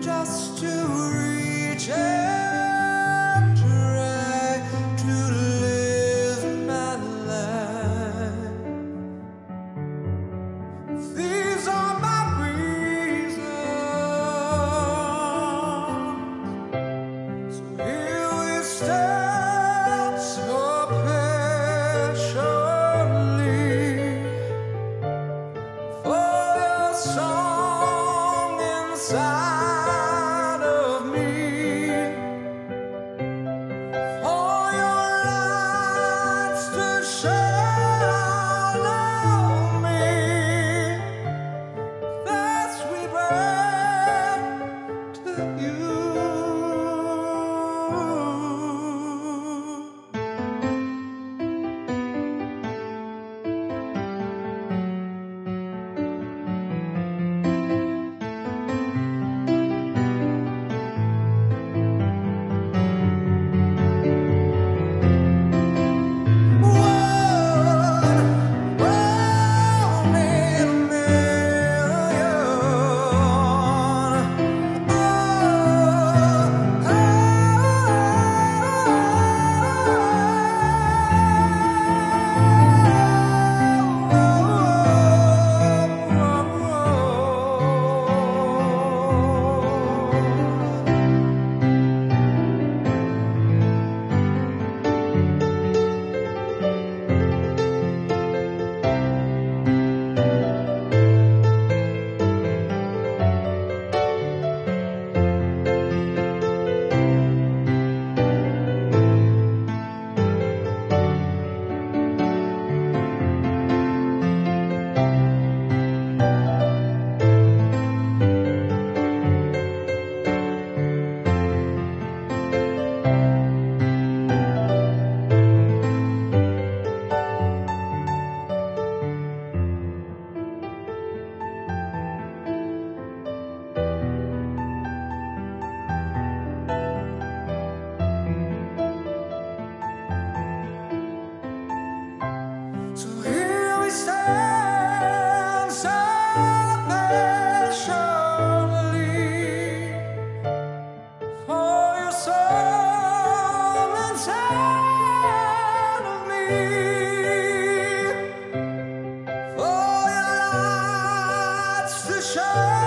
just to reach for your lights to shine.